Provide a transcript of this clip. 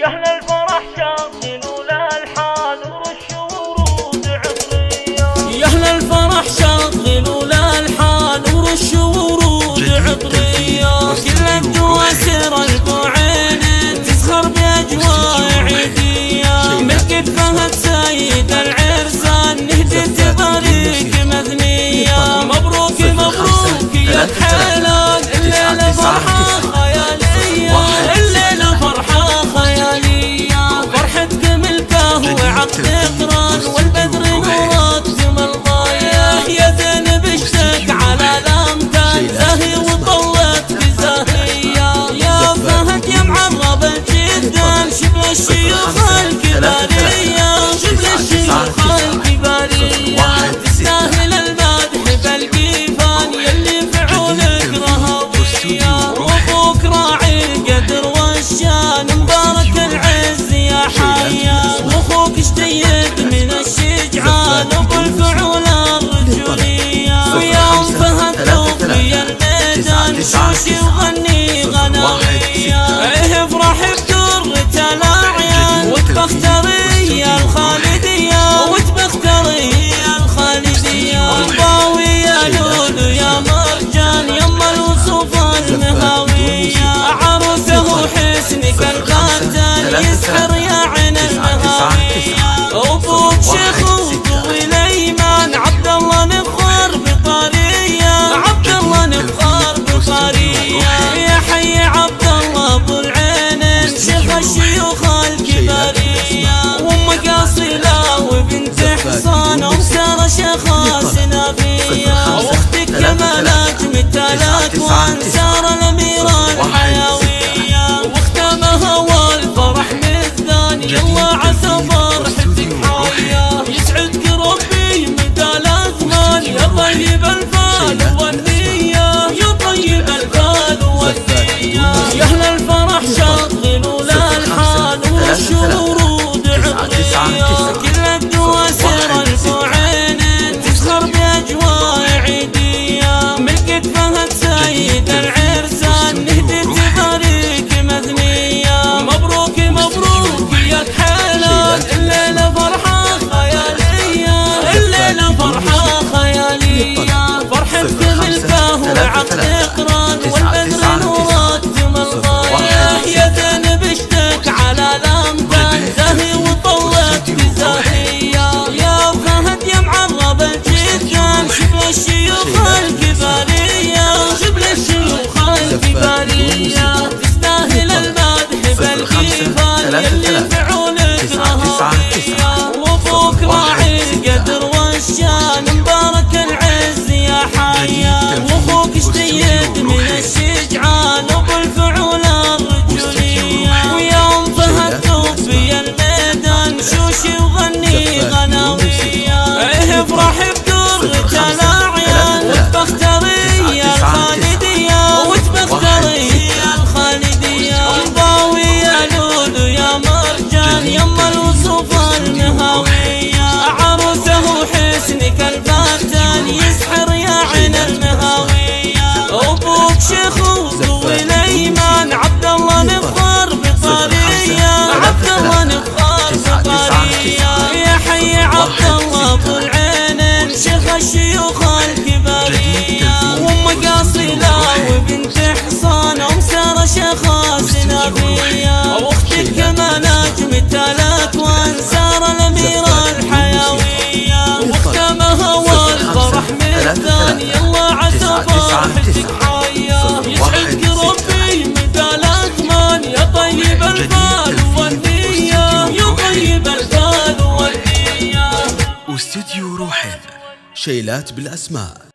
يا أهل الفرح شغلوا الالحان ورشوا ورود عطريه يا أهل الفرح شغلوا الالحان ورشوا ورود عطريه الشيوخ تستاهل يلي فعولك رهويه وابوك راعي القدر والشان مبارك العز يا حيا. واخوك اشتيد من الشجعان ابو الفعول الرجولية. ويوم فهد توفي الميدان شوشي وغني القاتل يسحر يا عين المهاويه أبوك شيخ وطوي الايمان عبد الله نفخر بطارية. عبد الله نفخر بطارية. يا حي عبد الله أبو العينين شيخ الشيوخ الكبارية. وأم قاصله وبنت حصان وساره شيخه سنافيه وأختك كمالات مثالات وانسار عسى فرحتك حاويه يسعدك ربي مدى الازمان يا طيب الفال الشيوخ الكباريه وام قاصله وبنت حصان ومساره شيخه سنافيه واختك كمالات مثالات وانسار الاميره الحيوية. واختامها والفرح مثاني الله عسى فرحتك حيه يسعدك ربي مدى الأثمان. يا طيب الفال والنيه شيلات بالأسماء.